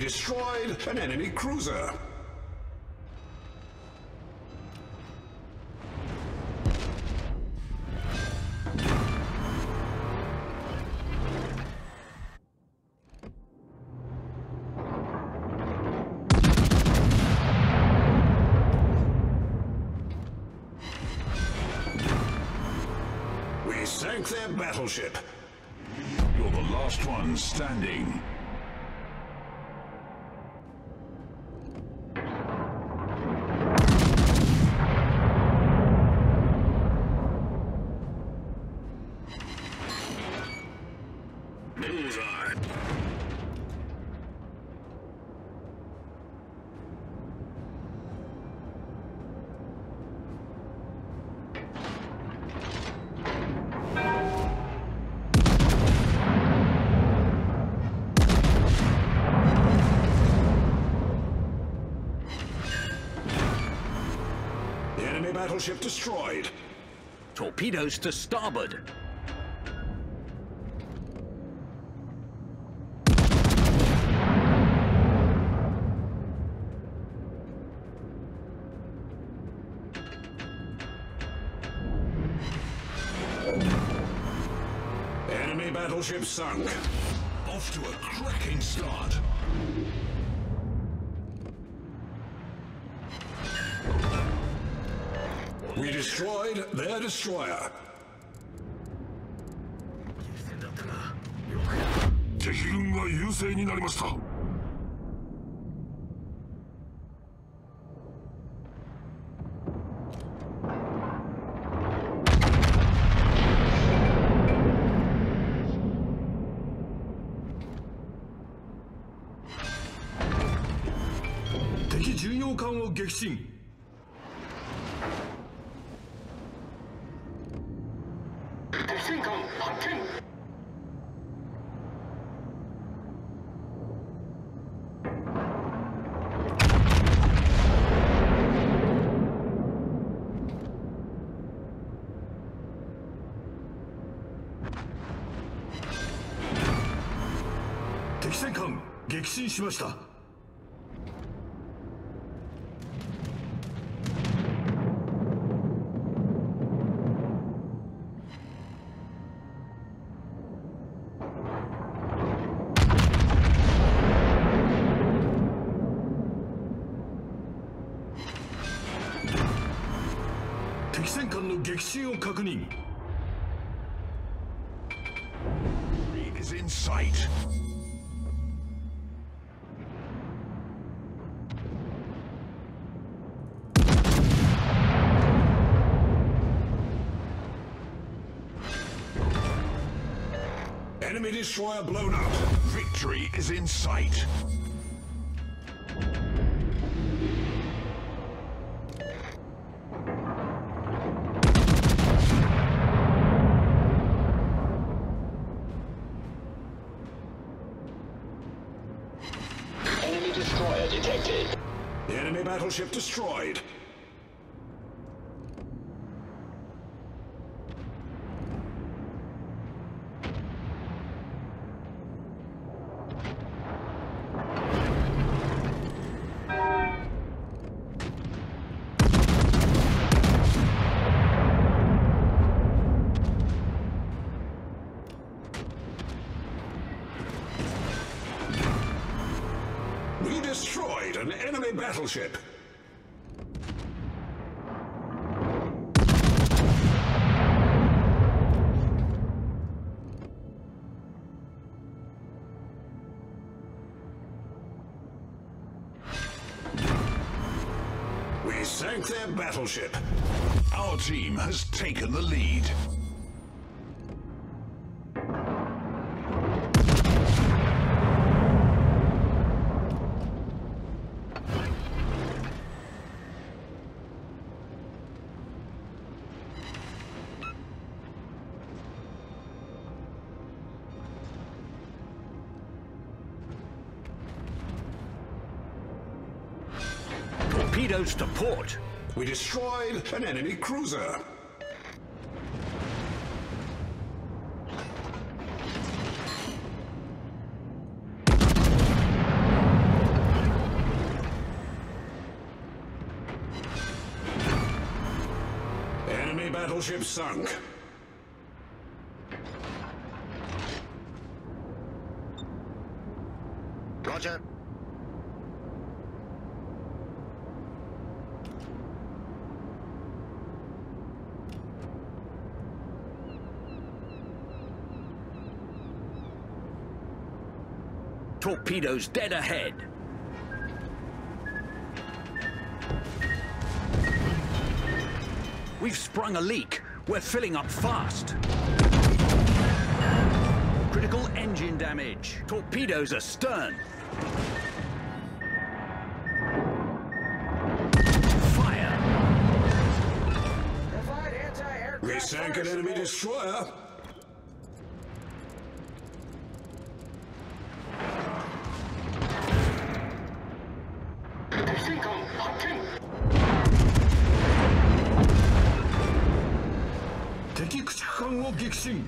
destroyed an enemy cruiser. We sank their battleship. You're the last one standing. Enemy battleship destroyed. Torpedoes to starboard. Enemy battleship sunk. Off to a cracking start. We destroyed their destroyer. 敵敵戦艦撃沈しました。敵戦艦の撃沈を確認。is in sight. Enemy destroyer blown up. Victory is in sight. Enemy destroyer detected. The enemy battleship destroyed. We destroyed an enemy battleship. We sank their battleship. Our team has taken the lead. torpedoes to port. We destroyed an enemy cruiser. Enemy battleship sunk. Roger. Torpedoes dead ahead. We've sprung a leak. We're filling up fast. Critical engine damage. Torpedoes astern. Fire. Provide anti-aircraft We sank an fire 敵駆逐艦を撃沈。